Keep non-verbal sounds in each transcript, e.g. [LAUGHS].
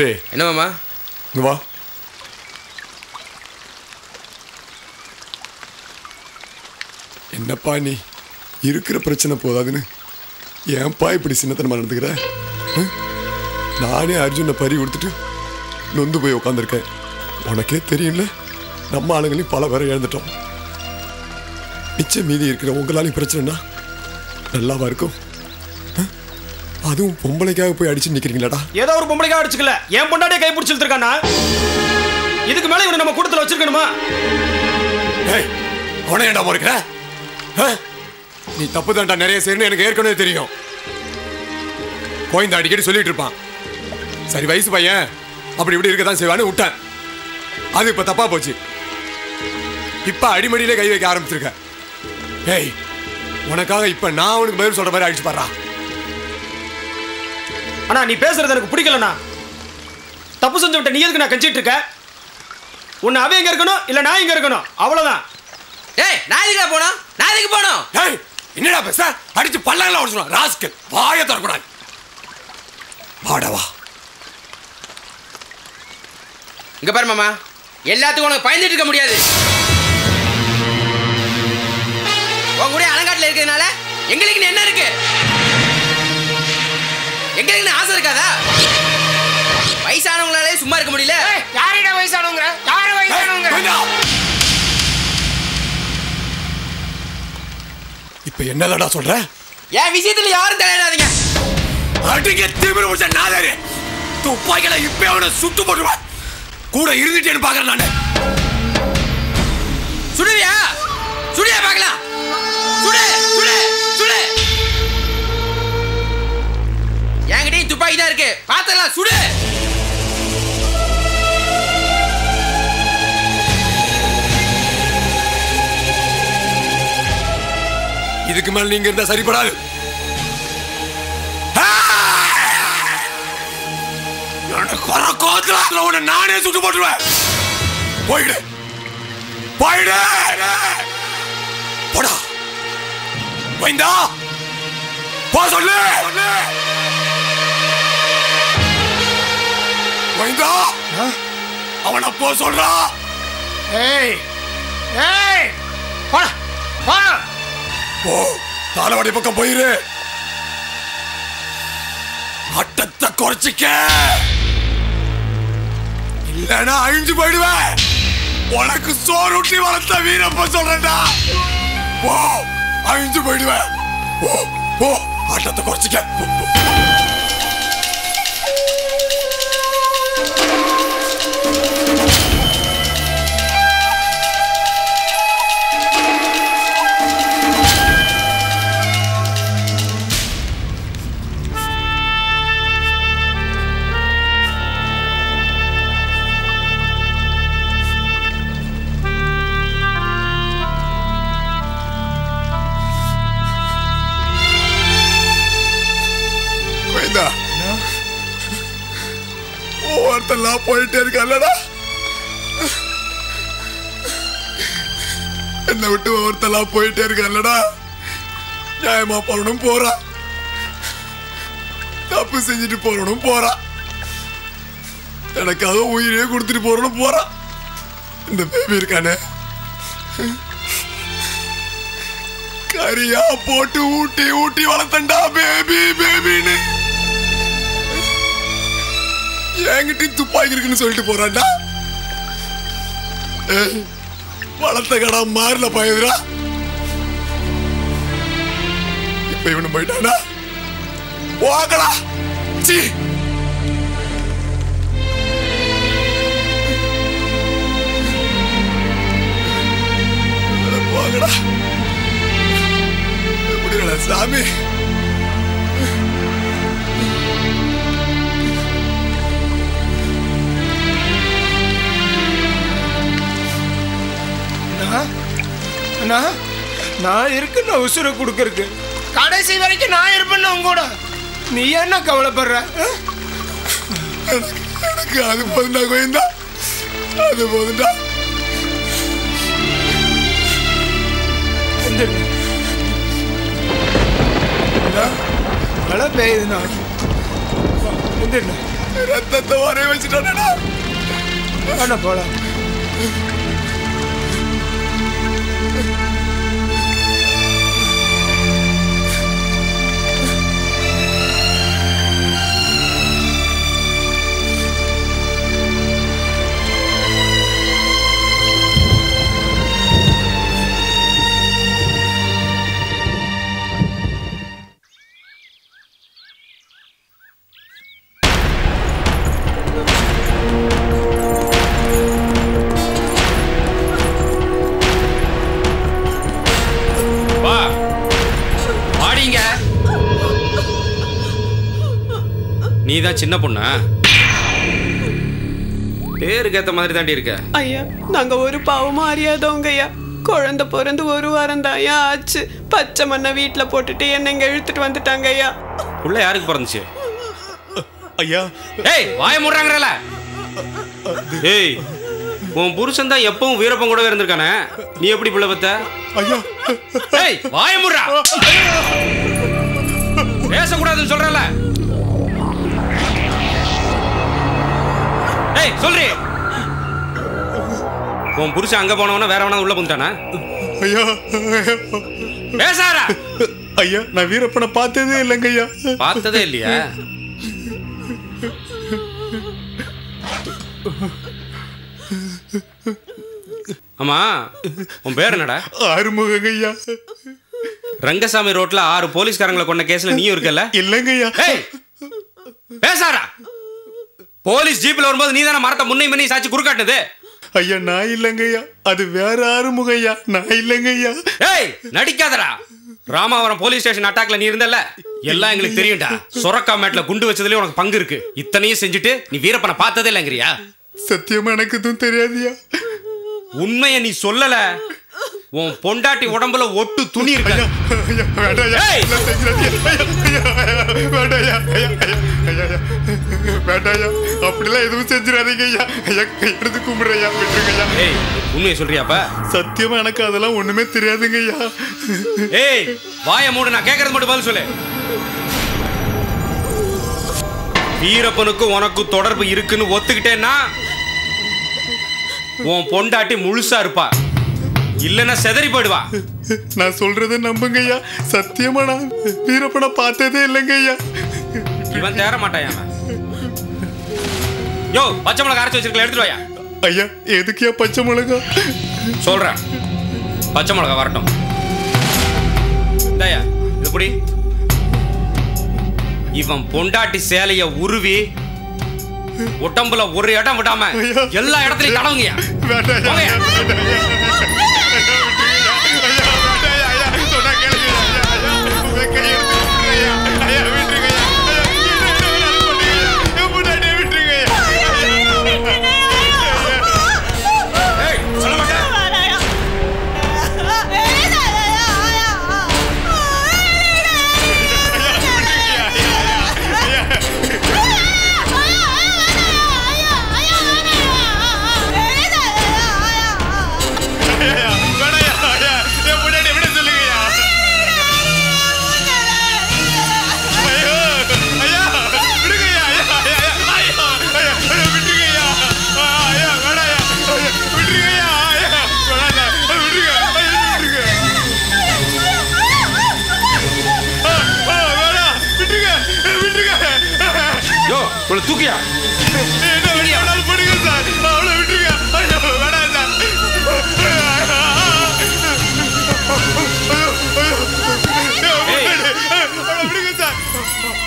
Baby என்ன மாமா? இங்க வா. என்னப்பா நீ? இருக்கிற பிரச்சனை போதாதுன்னு. ஏன்பா இப்படி சின்னத்தனமா நடந்துக்கிற? நானே அர்ஜுனை பறி கொடுத்துட்டு நொந்து போய் உட்காந்துருக்கேன் உனக்கே தெரியும்ல? நம்ம ஆளுங்களையும் பல பேரை இழந்துட்டோம். மிச்சம் மீதி இருக்கிற உங்களாலையும் பிரச்சனைனா நல்லாவா இருக்கும்? அதுவும் பொம்பளைக்காக போய் அடிச்சு நிக்கிறீங்களாடா? ஏதோ ஒரு பொம்பளைக்கா அடிச்சுக்கல. என் பொண்டாட்டியே கை பிடிச்சி இழுத்துருக்கானா? இதுக்கு மேல இவனை நம்ம கூட்டத்துல வச்சிருக்கணுமா? அவனை ஏன்டா போறீங்க நீ தப்பு தான்டா நிறைய செய்யணும் எனக்கு ஏற்கனவே தெரியும். கோயந்த அடிக்கடி சொல்லிட்டு இருப்பான். சரி வயசு பையன் அப்படி இப்படி இருக்க தான் செய்வான்னு விட்டேன். அது இப்ப தப்பா போச்சு. இப்ப அடிமடியிலே கை வைக்க ஆரம்பிச்சிருக்க. ஏய் உனக்காக இப்ப நான் அவனுக்கு பதில் சொல்ற மாதிரி அடிச்சு பாடுறா. அண்ணா நீ பேசுறது எனக்கு பிடிக்கலண்ணா. தப்பு செஞ்சு விட்ட நீ எதுக்கு நான் கஞ்சிட்டு இருக்க? உன்னை அவன் எங்க இருக்கணும் இல்ல நான் இங்க இருக்கணும்? அவ்வளவுதான். ஏய் நான் எதுக்குடா போனோம்? நான் எதுக்கு போனோம்? ஏய் என்னடா பேச அடிச்சு பல்லாங்களா ஓடிச்சுடும் ராஸ்கல் வாய திறக்கூடாது வாடவா இங்க பாரு மாமா. எல்லாத்துக்கும் உனக்கு பயந்துட்டு இருக்க முடியாது. உன் கூட அலங்காட்டில் இருக்கிறதுனால எங்களுக்கு என்ன இருக்கு? எங்களுக்கு ஆசை இருக்காதா? வயசானவங்களாலே சும்மா இருக்க முடியல. யாரிட வயசானவங்க யாரு வயசானவங்க இப்ப என்னடா சொல்ற? என் விஷயத்துல யாரும் தலையிடாதீங்க. அடிக்க திமிரு முடிச்ச நாதாரு. துப்பாக்கில இப்ப அவனை சுட்டு போட்டுருவான். கூட இருந்துட்டேன்னு பாக்குறேன் நானு. சுடுவியா? சுடியா பார்க்கலாம். சுடு சுடு சுடு. என்கிட்டயும் துப்பாக்கி தான் இருக்கு. பாத்திரலாம் சுடு. இதுக்கு மேல நீங்க இருந்தா சரிப்படாது. நானே சுட்டு போட்டுருவேன். போயிடு. போயிடு. போடா. வைந்தா போ சொல்லு. வைந்தா அவனை போ சொல்றா. ஏய் ஏய் போடா போ. தாளவாடி பக்கம் போயிரு. அட்டத்தை குறைச்சிக்க. இல்லனா அழிஞ்சு போயிடுவேன். உனக்கு சோறுட்டி வளர்த்த வீரப்ப சொல்றேன்டா. போ அழிஞ்சு போயிடுவேன். போ போ அட்டத்தை குறைச்சிக்க. ஒருத்தெல்லாம் போயிட்டே இருக்கல்லடா என்னை விட்டு ஒவ்வொருத்தெல்லாம் போயிட்டே இருக்கல்லடா நியாயமா போறணும் போறா. தப்பு செஞ்சுட்டு போறணும் போறா. எனக்காக உயிரே கொடுத்துட்டு போறணும் போறா. இந்த பேபி இருக்கானே. கரியா போட்டு ஊட்டி ஊட்டி வளர்த்தண்டா பேபி பேபின்னு என்கிட்ட துப்பாக்கி இருக்குன்னு சொல்லிட்டு போறான்டா. ஏய், வளர்த்த கடா மாறல பயதுரா இப்ப இவனு போயிட்டானா? போகடா. சீ போகடா. முடியல சாமி? அண்ணா நான் இருக்குன்னு உசுரை கொடுக்கறக்கு கடைசி வரைக்கும் நான் இருப்பேன்னு உங்க கூட. நீ என்ன கவலைப்படுற? எனக்கு அது போதுண்டா கோயந்தா அது போதுண்டா மழை பெய்யுதுண்ணா. ரத்தத்தை வரைய வச்சுட்டானடா. அண்ணா போலாம். Thank you. சின்ன பொண்ணா? பேருக்கு ஏத்த மாதிரி தாண்டி இருக்க. ஐயா நாங்க ஒரு பாவமும் அறியாதவங்க ஐயா. குழந்தை பிறந்து ஒரு வாரம் தான் ஐயா ஆச்சு. பச்சை மண்ணை வீட்டுல போட்டுட்டு என்ன இங்க இழுத்துட்டு வந்துட்டாங்க ஐயா. புள்ள யாருக்கு பிறந்துச்சு? ஐயா. ஏய் வாய மூடுறாங்கறல ஏய் உன் புருஷன் தான் எப்பவும் வீரப்பன் கூடவே இருந்திருக்கானே. நீ எப்படி பிள்ளை பத்த? ஐயா. ஏய் வாய மூடுறா. பேசக்கூடாதுன்னு சொல்றல ஏய் சொல்றி. உன் புருஷன் அங்க போனவன வேற வேணா உள்ள புந்தானா ஐயா. பேசாரா ஐயா நான் வீரப்பனை பார்த்ததே இல்லைங்க ஐயா. பார்த்ததே இல்லையா? ஆமா உன் பேர் என்னடா? ஆறுமுகங்க ஐயா. ரங்கசாமி ரோட்ல ஆறு போலீஸ்காரங்களை கொண்ட கேஸ்ல நீயும் இருக்கல இல்லைங்க ஐயா. ஏய் பேசாரா போலீஸ் ஜீப்ல வரும்போது நீ தானே மரத்தை முன்னை முன்னே சாச்சி குறுக்காட்டுனது ஐயா நான் இல்லைங்க ஐயா அது வேற ஆறுமுக ஐயா நான் இல்லைங்க ஐயா ஏய் நடிக்காதடா. ராமாவரம் போலீஸ் ஸ்டேஷன் அட்டாக்ல நீ இருந்தல்ல? எல்லாம் எங்களுக்கு தெரியும்டா. சொரக்கா மேட்ல குண்டு வச்சதுலயே உனக்கு பங்கு இருக்கு. இத்தனையும் செஞ்சுட்டு நீ வீரப்பனை பார்த்ததே இல்லைங்கிறியா? சத்தியமா எனக்கு எதுவும் தெரியாதுயா உண்மையை நீ சொல்லல. உன் பொண்டாட்டி உடம்புல ஒட்டு துணி இருக்கு. ஐயா அப்படிலாம் எதுவும் செஞ்சிடாதீங்க ஐயா. ஐயா எடுத்து கும்பிடுற ஐயா. விட்டுருங்க ஐயா. ஏய் உண்மையை சொல்றியாப்ப சத்தியமா எனக்கு அதெல்லாம் ஒண்ணுமே தெரியாதுங்க ஐயா. ஏய் வாய மூடு நான் கேட்கறது மட்டும் பதில் சொல்லு. வீரப்பனுக்கும் உனக்கும் தொடர்பு இருக்குன்னு ஒத்துக்கிட்டேன்னா உன் பொண்டாட்டி முழுசா இருப்பா. இல்லைன்னா செதறி போயிடுவா. நான் சொல்றதை நம்புங்க ஐயா சத்தியமா நான் வீரப்பனை பார்த்ததே இல்லைங்க ஐயா இவன் தேற மாட்டான் யோ பச்சை மிளகா அரைச்சு வச்சிருக்கல எடுத்துட்டு வாயா ஐயா எதுக்குயா பச்சை மிளகா? சொல்றேன். பச்சை மிளகா வரட்டும். இந்தாயா இது புடி. இவன் பொண்டாட்டி சேலைய உருவி உடம்புல ஒரு இடம் விடாம. எல்லா இடத்துலயும் தடவுங்கயா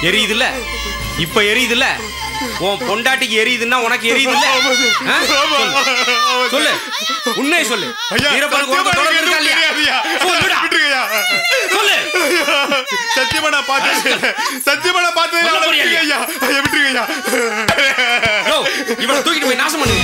எரியுதுல்ல? இப்ப எரியுதுல்ல? உன் பொண்டாட்டிக்கு எரியுதுன்னா உனக்கு எரியுதுல்ல? சொல்லு. உண்மையை சொல்லு. சொல்லு சத்தியமா நான் பார்த்தது சத்தியமா நான் ஐயா. விட்டுருங்க ஐயா. இவனை தூக்கிட்டு போய் நாசம் பண்ணுங்க.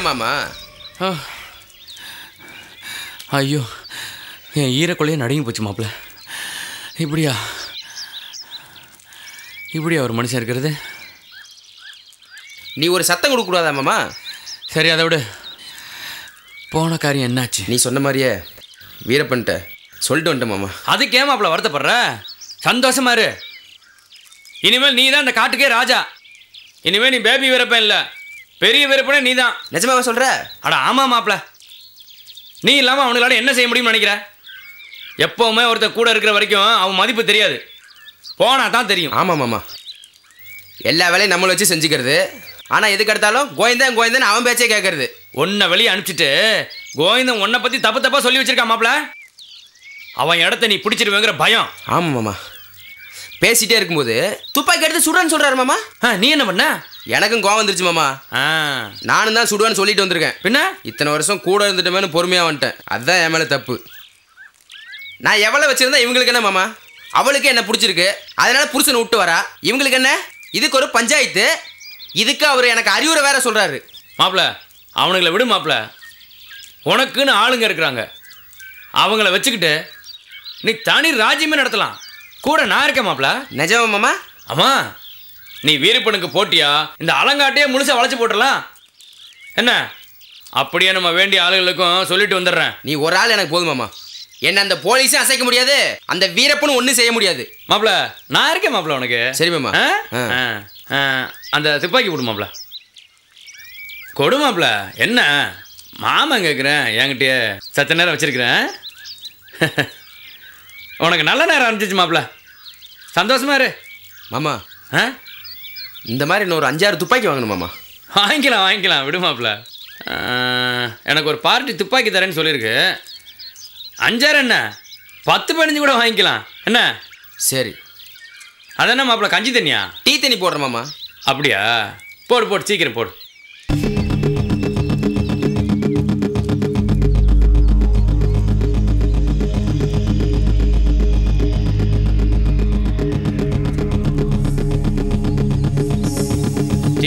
மாமா? ஆ. ஐயோ என் ஈரக்குள்ளையே நடுங்கி போச்சு மாப்பிள்ள. இப்படியா? இப்படியா ஒரு மனுஷன் இருக்கிறது? நீ ஒரு சத்தம் கொடுக்க கூடாதா மாமா? சரி அதை விடு. போன காரியம் என்னாச்சு? நீ சொன்ன மாதிரியே வீரப்பன்ட்ட சொல்லிட்டு வந்துட்டேன் மாமா. அதுக்கு ஏன் மாப்பிள்ள வருத்தப்படுற? சந்தோஷமா இரு. இனிமேல் நீ தான் இந்த காட்டுக்கே ராஜா. இனிமேல் நீ பேபி வீரப்பன் இல்லை. பெரிய வீரப்பனே நீ தான் நிஜமாவா சொல்ற? அட ஆமா மாப்பிள்ள நீ இல்லாமல் அவனுங்களால என்ன செய்ய முடியும்னு நினைக்கிற? எப்பவுமே ஒருத்தர் கூட இருக்கிற வரைக்கும் அவன் மதிப்பு தெரியாது. போனா தான் தெரியும். ஆமாம் மாமா எல்லா வேலையும் நம்மளை வச்சு செஞ்சுக்கிறது. ஆனால் எதுக்கு எடுத்தாலும் கோயந்தன் கோயந்தன் அவன் பேச்சே கேட்கறது. உன்னை வெளியே அனுப்பிச்சிட்டு கோவிந்தன் உன்னை பற்றி தப்பு தப்பாக சொல்லி வச்சிருக்கான் மாப்பிள்ள அவன் இடத்த நீ பிடிச்சிருவேங்கிற பயம். ஆமாம் மாமா பேசிட்டே இருக்கும்போது துப்பாக்கி எடுத்து சுடுறேன்னு சொல்கிறாரு மாமா. நீ என்ன பண்ண? எனக்கும் கோவம் வந்துருச்சு மாமா. ஆ. நானும் தான் சுடுவேன்னு சொல்லிட்டு வந்திருக்கேன். பின்ன? இத்தனை வருஷம் கூட இருந்துட்டோமேனு பொறுமையாக வந்துட்டேன். அதுதான் என் மேலே தப்பு. நான் எவ்வளோ வச்சிருந்தா இவங்களுக்கு என்ன மாமா? அவளுக்கு என்ன பிடிச்சிருக்கு? அதனால புருஷனை விட்டு வரா. இவங்களுக்கு என்ன? இதுக்கு ஒரு பஞ்சாயத்து. இதுக்கு அவர் எனக்கு அறிவுரை வேற சொல்றாரு. மாப்பிள அவனுங்களை விடு மாப்பிள. உனக்குன்னு ஆளுங்க இருக்கிறாங்க. அவங்கள வச்சுக்கிட்டு நீ தனி ராஜ்யமே நடத்தலாம். கூட நான் இருக்கேன் மாப்பிள. நிஜமா மாமா? அம்மா நீ வீரப்பனுக்கு போட்டியா? இந்த அலங்காட்டையே முழுசா வளைச்சு போட்டுடலாம். என்ன? அப்படியே நம்ம வேண்டிய ஆளுகளுக்கும் சொல்லிட்டு வந்துடுறேன். நீ ஒரு ஆள் எனக்கு போதும் மாமா. என்ன அந்த போலீஸும் அசைக்க முடியாது. அந்த வீரப்பனும் ஒன்றும் செய்ய முடியாது. மாப்பிள நான் இருக்கேன் மாப்பிள உனக்கு. சரி மாமா. அந்த துப்பாக்கி கொடு மாப்பிள. கொடு மாப்பிள. என்ன? மாமா கேட்குறேன் என்கிட்டயே. சத்த நேரம் வச்சிருக்கிறேன். [LAUGHS] உனக்கு நல்ல நேரம் ஆரம்பிச்சிச்சு மாப்பிள சந்தோஷமா இரு. மாமா. ஆ? இந்த மாதிரி இன்னொரு அஞ்சாறு துப்பாக்கி வாங்கணும் மாமா. வாங்கிக்கலாம் வாங்கிக்கலாம். விடு மாப்பிள ஆ, எனக்கு ஒரு பார்ட்டி துப்பாக்கி தரேன்னு சொல்லியிருக்கு. அஞ்சாறு என்ன? பத்து பதினஞ்சு கூட வாங்கிக்கலாம். என்ன? சரி. அதென்ன மாப்பிள கஞ்சி தண்ணியா? டீ தண்ணி போடுறேன் மாமா. அப்படியா? போடு போடு சீக்கிரம் போடு.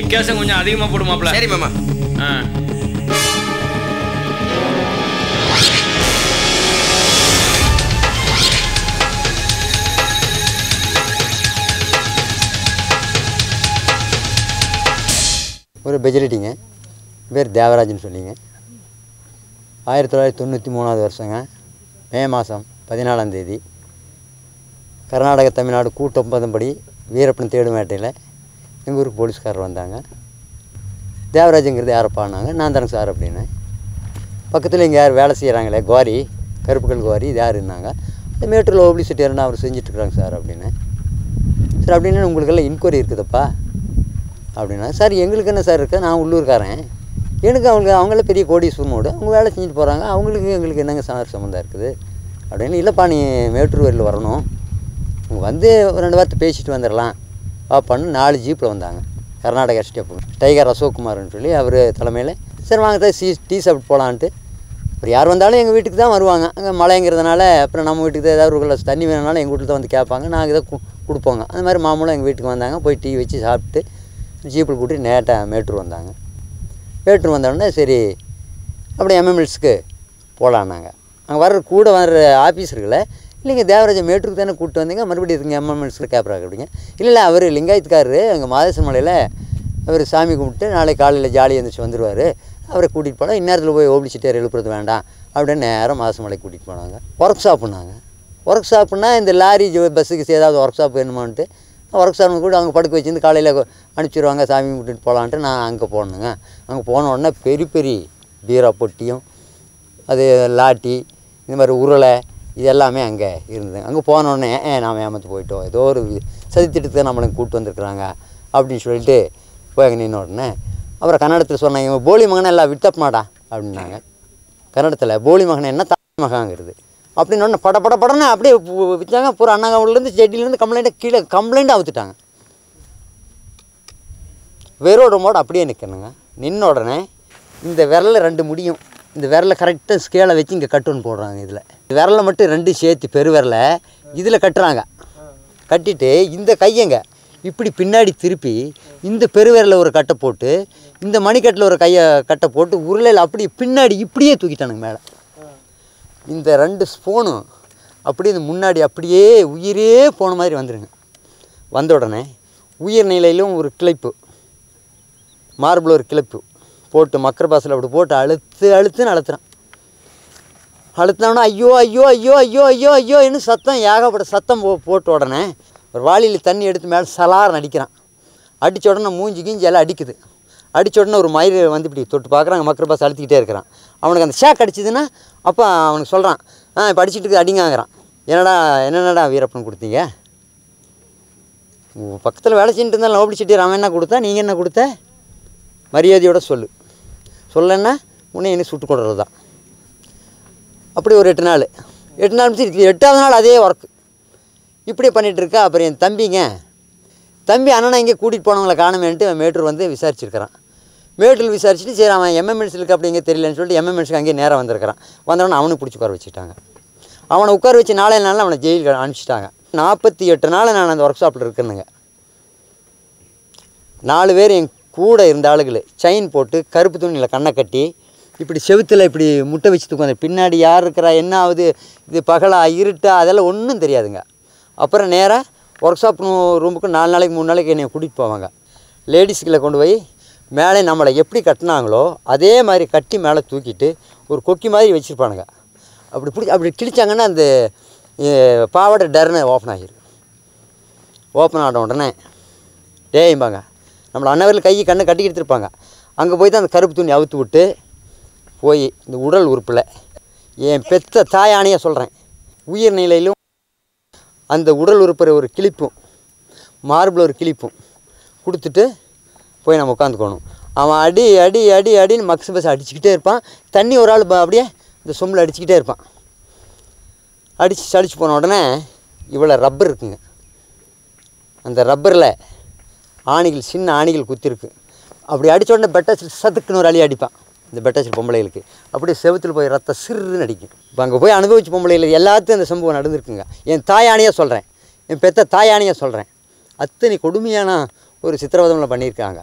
டிக்காசம் கொஞ்சம் அதிகமாக போடு மாப்பிள சரி மாமா. ஆ. ஒரு பெஜலிட்டிங்க பேர் தேவராஜன் சொல்லிங்க. ஆயிரத்தி தொள்ளாயிரத்தி தொண்ணூற்றி மூணாவது வருஷங்க. மே மாதம் பதினாலாம் தேதி. கர்நாடக தமிழ்நாடு கூட்டு ஒப்பந்தப்படி வீரப்பன் தேடும் வேட்டையில் எங்கள் ஊருக்கு போலீஸ்காரர் வந்தாங்க. தேவராஜுங்கிறது யாரப்பானாங்க நான் தானே சார் அப்படின்னு. பக்கத்தில் இங்கே யார் வேலை செய்கிறாங்களே குவாரி கருப்புக்கல் குவாரி இது யாருன்னாங்க இந்த மேட்டூரில் ஓபி என்ன அவர் செஞ்சிட்ருக்குறாங்க சார் அப்படின்னு. சார் அப்படின்னு உங்களுக்கெல்லாம் இன்கொயரி இருக்குதுப்பா அப்படின்னா. சார் எங்களுக்கு என்ன சார் இருக்குது நான் உள்ளூர்காரன். எனக்கு அவங்க அவங்கள பெரிய கோடீஸ்வரனோடு அவங்க வேலை செஞ்சுட்டு போகிறாங்க அவங்களுக்கு எங்களுக்கு என்னங்க சார் சம்மந்தம் இருக்குது? அப்படின்னு இல்லைப்பா நீ மேட்டூர் வரையில் வரணும். வந்து ஒரு ரெண்டு வார்த்தை பேசிட்டு வந்துடலாம். பாப்பான்னு நாலு ஜீப்பில் வந்தாங்க. கர்நாடகா ஸ்டெப்பு டைகர் அசோக்குமார்னு சொல்லி அவர் தலைமையில் சரி வாங்க தான் சீ டீ சாப்பிட்டு போகலான்ட்டு அப்புறம் யார் வந்தாலும் எங்கள் வீட்டுக்கு தான் வருவாங்க. அங்கே மழைங்கிறதுனால அப்புறம் நம்ம வீட்டுக்கு தான் ஏதாவது ஒரு கிளாஸ் தண்ணி வேணுனாலும் எங்கள் வீட்டில் தான் வந்து கேட்பாங்க. நாங்கள் இதை கு கொடுப்போங்க. அந்த மாதிரி மாமூலம் எங்கள் வீட்டுக்கு வந்தாங்க. போய் டீ வச்சு சாப்பிட்டு ஜீப்பில் கூட்டி நேட்டாக மேட்டூர் வந்தாங்க. மேட்டூர் வந்தோடனே சரி அப்படியே எம்எம்எல்ஸுக்கு போகலான்னாங்க அங்கே வர்ற கூட வர்ற ஆஃபீஸர்களை இல்லைங்க தேவராஜ மேட்டூருக்கு தானே கூப்பிட்டு வந்தீங்க? மறுபடியும் இதுங்க எம்எம்எல்ஸில் கேப்ராக அப்படிங்க இல்லை இல்லை அவர் லிங்காயத்துக்காரரு. அங்கே மாதேசன் மலையில் அவர் சாமி கும்பிட்டு நாளைக்கு காலையில் ஜாலியாக எழுந்திரிச்சு வந்துடுவார் அவரை கூட்டிகிட்டு போனால் இந்நேரத்தில் போய் ஓபிச்சிட்டார் எழுப்புறது வேண்டாம். அப்படின்னு நேரம் மாதம் கூட்டிகிட்டு போனாங்க. ஒர்க் ஷாப்புனாங்க ஒர்க் ஷாப்புனா இந்த லாரி பஸ்ஸுக்கு ஏதாவது ஒர்க் ஷாப் வேணுமான்ட்டு ஒர்க் ஷாப் கூட அவங்க படுக்க வச்சுருந்து காலையில் அனுப்பிச்சிடுவாங்க சாமி கும்பிட்டுட்டு போகலான்ட்டு நான் அங்கே போனேங்க. அங்கே போன உடனே பெரிய பெரிய பீரா பொட்டியும் அது லாட்டி இந்த மாதிரி உருளை இது எல்லாமே அங்கே இருந்தது. அங்கே போனோடனே ஏ நாம் ஏமாத்து போயிட்டோம். ஏதோ ஒரு சதி திட்டத்தை நம்மளை கூப்பிட்டு வந்திருக்கிறாங்க. அப்படின்னு சொல்லிட்டு போய் அங்கே நின்ன உடனே அப்புறம் கன்னடத்தில் சொன்னாங்க இவன் போலி மகனை எல்லாம் விட்டப் அப்படின்னாங்க. கன்னடத்தில் போலி மகனை என்ன தாய் மகாங்கிறது? அப்படின்னு உடனே பட பட படன்னு அப்படியே விற்றாங்க பூரா அண்ணாங்கவுலேருந்து செடியிலேருந்து கம்ப்ளைண்ட்டை கீழே கம்ப்ளைண்ட்டாக அவுத்துட்டாங்க. மோட அப்படியே நிற்கணுங்க நின்ன உடனே இந்த விரலில் ரெண்டு முடியும். இந்த விரலை கரெக்டாக ஸ்கேலை வச்சு இங்கே கட்டுன்னு போடுறாங்க இதில். விரலை மட்டும் ரெண்டு சேர்த்து பெருவிரலை இதில் கட்டுறாங்க. கட்டிட்டு இந்த கையங்க இப்படி பின்னாடி திருப்பி இந்த பெருவிரல ஒரு கட்டை போட்டு இந்த மணிக்கட்டில் ஒரு கையை கட்டை போட்டு உருளையில் அப்படியே பின்னாடி இப்படியே தூக்கிட்டானுங்க மேலே. இந்த ரெண்டு ஸ்பூனும் அப்படியே இந்த முன்னாடி அப்படியே உயிரே போன மாதிரி வந்துடுங்க வந்த உடனே உயிர் நிலையிலும் ஒரு கிளைப்பு மார்பிள் ஒரு கிளைப்பு. போட்டு மக்கர் பாசில் அப்படி போட்டு அழுத்து அழுத்துன்னு அழுத்துறான். அழுத்தினோன்னா ஐயோ ஐயோ ஐயோ ஐயோ ஐயோ ஐயோ இன்னும் சத்தம் ஏகப்பட்ட சத்தம் போ போட்ட உடனே ஒரு வாளியில் தண்ணி எடுத்து மேலே சலாரன் அடிக்கிறான் அடித்த உடனே மூஞ்சி கிஞ்சி எல்லாம் அடிக்குது. அடித்த உடனே ஒரு மயிறு வந்து இப்படி தொட்டு பார்க்குறாங்க. மக்கர் பாஸ் அழுத்திக்கிட்டே இருக்கிறான். அவனுக்கு அந்த ஷேக் அடிச்சதுன்னா அப்போ அவனுக்கு சொல்கிறான் ஆ இப்போ அடிச்சுட்டு அடிங்காங்கிறான். என்னடா என்னென்னடா வீரப்பன் கொடுத்தீங்க? பக்கத்தில் வேலை செஞ்சுட்டு இருந்தாலும் லோபடி செட்டியார் அவன் என்ன கொடுத்தா? நீங்கள் என்ன கொடுத்த? மரியாதையோட சொல்லு. சொல்லன்னா உன்னை என்ன சுட்டு கொடுறது தான் அப்படி ஒரு எட்டு நாள். எட்டு நாள் முடிச்சு எட்டாவது நாள் அதே ஒர்க்கு இப்படியே பண்ணிகிட்டு இருக்கா? அப்புறம் என் தம்பிங்க. தம்பி அண்ணனை இங்கே கூட்டிகிட்டு போனவங்களை காணுமேன்ட்டு அவன் மேட்டூர் வந்து விசாரிச்சிருக்கிறான். மேட்டூர் விசாரிச்சுட்டு சரி அவன் எம்எம்என்ஸிலுக்கு இருக்கு அப்படிங்க தெரியலன்னு சொல்லிட்டு எம்எம்என்ஸுக்கு அங்கேயே நேராக வந்திருக்கிறான். வந்தவொடனே அவனுக்கு பிடிச்சி உட்கார வச்சுட்டாங்க. அவனை உட்கார வச்சு நாளே நாளில் அவனை ஜெயிலுக்கு அனுப்பிச்சிட்டாங்க. நாற்பத்தி எட்டு நாள் நான் அந்த ஒர்க் ஷாப்பில் இருக்கேனுங்க. நாலு பேர் என் கூட இருந்த ஆளுகள் செயின் போட்டு கருப்பு துணியில் கண்ணை கட்டி இப்படி செவுத்தில் இப்படி முட்டை வச்சு தூக்குவாங்க. பின்னாடி யார் இருக்கிறா என்ன ஆகுது இது பகலா இருட்டா அதெல்லாம் ஒன்றும் தெரியாதுங்க. அப்புறம் நேராக ஒர்க் ஷாப் ரூமுக்கு நாலு நாளைக்கு மூணு நாளைக்கு என்னை கூட்டிகிட்டு போவாங்க. லேடிஸ்களை கொண்டு போய் மேலே நம்மளை எப்படி கட்டினாங்களோ அதே மாதிரி கட்டி மேலே தூக்கிட்டு ஒரு கொக்கி மாதிரி வச்சுருப்பானுங்க. அப்படி பிடிச்சி அப்படி கிழிச்சாங்கன்னா அந்த பாவாடை டர்னு ஓப்பன் ஆகிரும். ஓப்பன் ஆன உடனே டேயும்பாங்க நம்மளை அன்னவரில் கை கண்ணை கட்டி எடுத்துருப்பாங்க அங்கே போய் தான் அந்த கருப்பு துணி அவுத்து விட்டு போய் இந்த உடல் உறுப்பில். என் பெத்த தாயானையை சொல்கிறேன் உயிர் நிலையிலும் அந்த உடல் உறுப்புற ஒரு கிளிப்பும் மார்பில் ஒரு கிளிப்பும் கொடுத்துட்டு போய் நம்ம உட்காந்துக்கணும். அவன் அடி அடி அடி அடின்னு மக்ஸ் பஸ் அடிச்சுக்கிட்டே இருப்பான். தண்ணி ஒரு ஆள் அப்படியே இந்த சொம்பில் அடிச்சுக்கிட்டே இருப்பான். அடிச்சு அடித்து போன உடனே இவ்வளோ ரப்பர் இருக்குங்க. அந்த ரப்பரில் ஆணிகள் சின்ன ஆணிகள் குத்திருக்கு. அப்படி அடிச்ச உடனே சதுக்குன்னு ஒரு அழி அடிப்பான். இந்த பெட்டாசில் பொம்பளைகளுக்கு. அப்படியே செவுத்துல போய் ரத்தம் சிறுன்னு அடிக்கும். இப்போ அங்கே போய் அனுபவிச்சு பொம்பளைகள் எல்லாத்தையும் அந்த சம்பவம் நடந்திருக்குங்க. என் தாயானையாக சொல்கிறேன் என் பெத்த தாயானையாக சொல்கிறேன் அத்தனை கொடுமையான ஒரு சித்திரவதமில் பண்ணியிருக்காங்க.